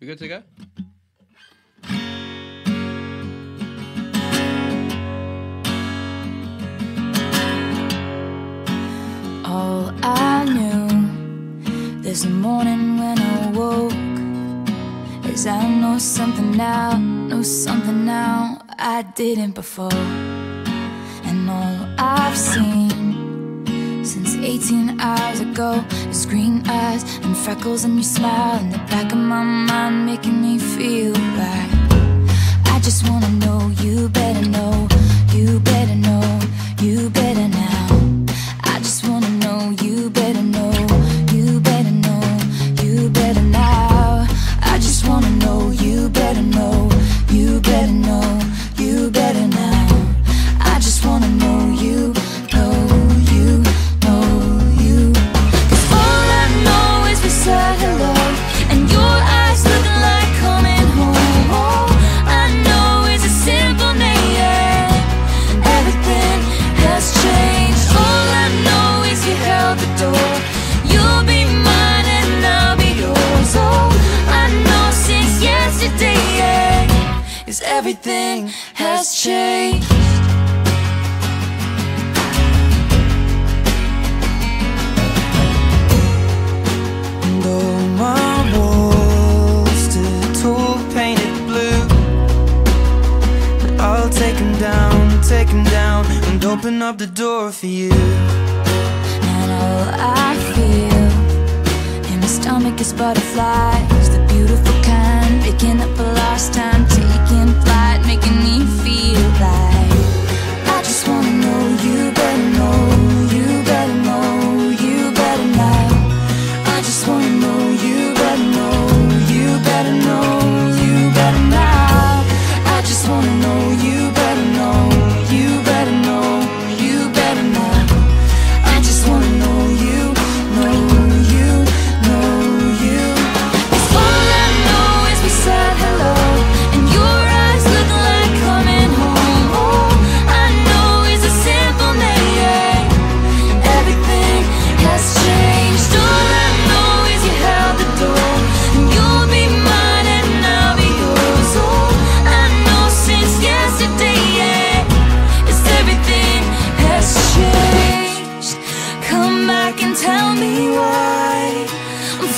We good to go? All I knew this morning when I woke is I know something now, know something now I didn't before. And all I've seen since 18 hours ago is green eyes and freckles and your smile back of my mind making me feel right. I just wanna know, you better know, you better know, you better now. I just wanna know, you better know, you better know, you better now. I just wanna know, you better know, you better know. Is everything has changed. Though my walls tall painted blue. But I'll down, down And open up the door for you. And all I feel in my stomach is butterflies.